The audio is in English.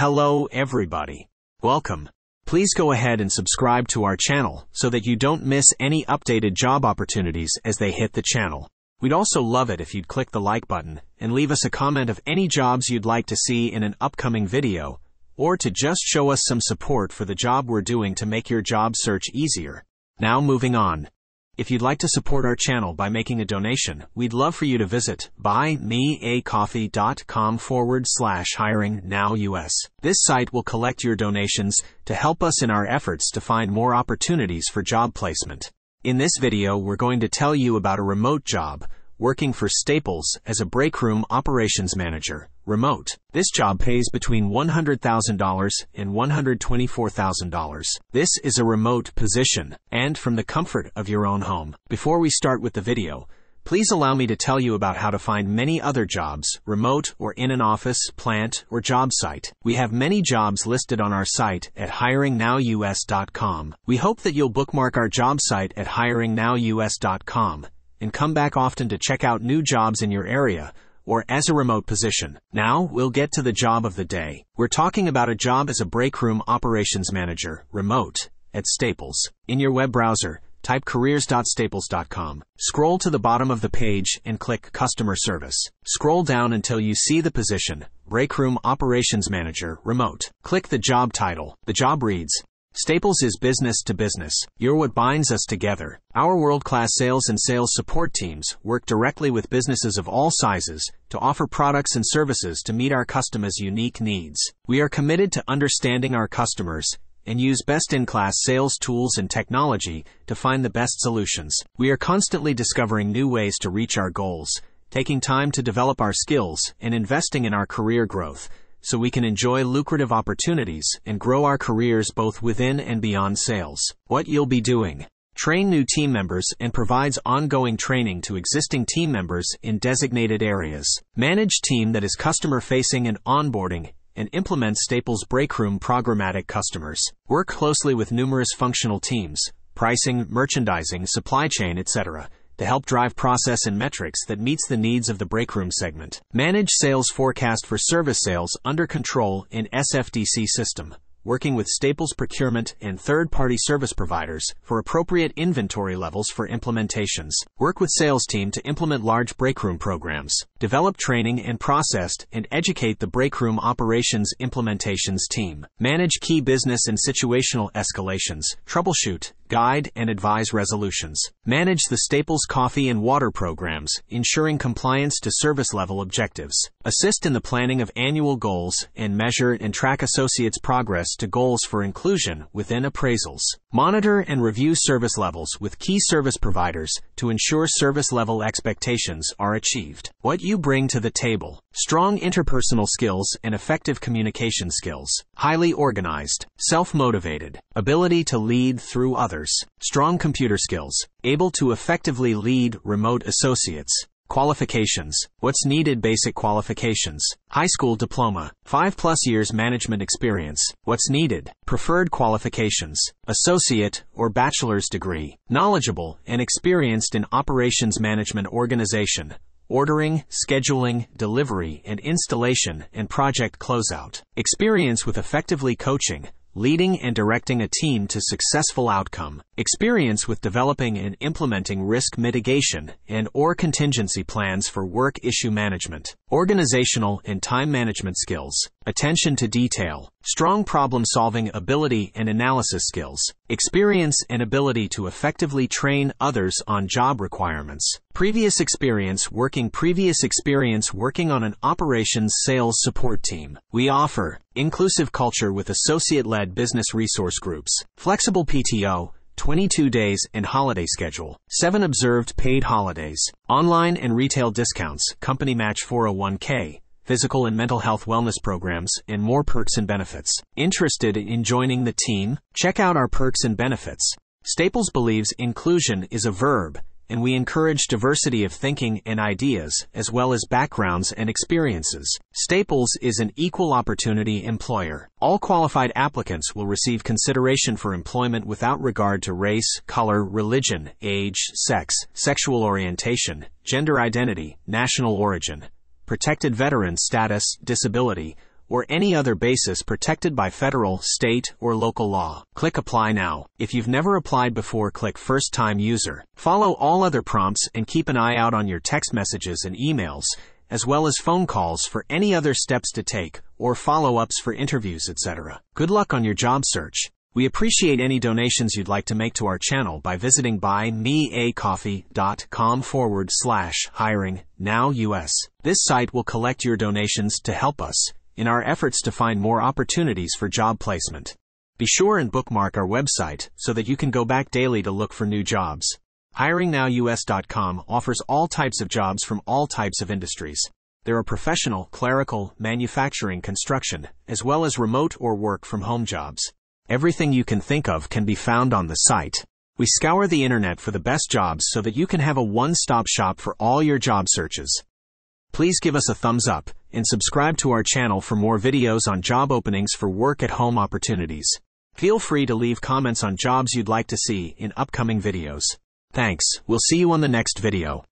Hello, everybody. Welcome. Please go ahead and subscribe to our channel so that you don't miss any updated job opportunities as they hit the channel. We'd also love it if you'd click the like button and leave us a comment of any jobs you'd like to see in an upcoming video, or to just show us some support for the job we're doing to make your job search easier. Now moving on. If you'd like to support our channel by making a donation, we'd love for you to visit buymeacoffee.com forward slash hiring now US. This site will collect your donations to help us in our efforts to find more opportunities for job placement. In this video, we're going to tell you about a remote job working for Staples as a breakroom operations manager, remote. This job pays between $100,000 and $124,000. This is a remote position and from the comfort of your own home. Before we start with the video, please allow me to tell you about how to find many other jobs, remote or in an office, plant, or job site. We have many jobs listed on our site at hiringnowus.com. We hope that you'll bookmark our job site at hiringnowus.com and come back often to check out new jobs in your area or as a remote position. Now, we'll get to the job of the day. We're talking about a job as a breakroom operations manager, remote, at Staples. In your web browser, type careers.staples.com. Scroll to the bottom of the page and click Customer Service. Scroll down until you see the position, Breakroom Operations Manager, Remote. Click the job title. The job reads, Staples is business to business. You're what binds us together. Our world class sales and sales support teams work directly with businesses of all sizes to offer products and services to meet our customers' unique needs. We are committed to understanding our customers and use best in class sales tools and technology to find the best solutions. We are constantly discovering new ways to reach our goals, taking time to develop our skills, and investing in our career growth so we can enjoy lucrative opportunities and grow our careers both within and beyond sales. What you'll be doing. Train new team members and provides ongoing training to existing team members in designated areas. Manage team that is customer facing and onboarding and implement Staples Breakroom programmatic customers. Work closely with numerous functional teams, pricing, merchandising, supply chain, etc to help drive process and metrics that meets the needs of the breakroom segment. Manage sales forecast for service sales under control in SFDC system working with Staples procurement and third party service providers for appropriate inventory levels for implementations. Work with sales team to implement large breakroom programs. Develop training and processed and educate the breakroom operations implementations team. Manage key business and situational escalations. Troubleshoot, guide, and advise resolutions. Manage the Staples coffee and water programs, ensuring compliance to service level objectives. Assist in the planning of annual goals and measure and track associates' progress to goals for inclusion within appraisals. Monitor and review service levels with key service providers to ensure service level expectations are achieved. What you bring to the table. Strong interpersonal skills and effective communication skills. Highly organized. Self-motivated. Ability to lead through others. Strong computer skills. Able to effectively lead remote associates. Qualifications. What's needed basic qualifications. High school diploma. 5 plus years management experience. What's needed. Preferred qualifications. Associate or bachelor's degree. Knowledgeable and experienced in operations management organization. Ordering, scheduling, delivery, and installation and project closeout. Experience with effectively coaching, leading and directing a team to successful outcome, experience with developing and implementing risk mitigation and or contingency plans for work issue management, organizational and time management skills, attention to detail, strong problem solving ability and analysis skills, experience and ability to effectively train others on job requirements, previous experience working previous experience working on an operations sales support team. We offer inclusive culture with associate-led business resource groups, flexible PTO, 22 days and holiday schedule, 7 observed paid holidays, online and retail discounts, company match 401k, physical and mental health wellness programs, and more perks and benefits. Interested in joining the team? Check out our perks and benefits. Staples believes inclusion is a verb and we encourage diversity of thinking and ideas, as well as backgrounds and experiences. Staples is an equal opportunity employer. All qualified applicants will receive consideration for employment without regard to race, color, religion, age, sex, sexual orientation, gender identity, national origin, protected veteran status, disability, or any other basis protected by federal, state, or local law. Click Apply now. If you've never applied before, click First Time User. Follow all other prompts and keep an eye out on your text messages and emails, as well as phone calls for any other steps to take or follow-ups for interviews, etc. Good luck on your job search. We appreciate any donations you'd like to make to our channel by visiting buymeacoffee.com forward slash hiring now US. This site will collect your donations to help us in our efforts to find more opportunities for job placement. Be sure and bookmark our website so that you can go back daily to look for new jobs. HiringNowUS.com offers all types of jobs from all types of industries. There are professional, clerical, manufacturing, construction, as well as remote or work from home jobs. Everything you can think of can be found on the site. We scour the internet for the best jobs so that you can have a one-stop shop for all your job searches. Please give us a thumbs up and subscribe to our channel for more videos on job openings for work at home opportunities. Feel free to leave comments on jobs you'd like to see in upcoming videos. Thanks. We'll see you on the next video.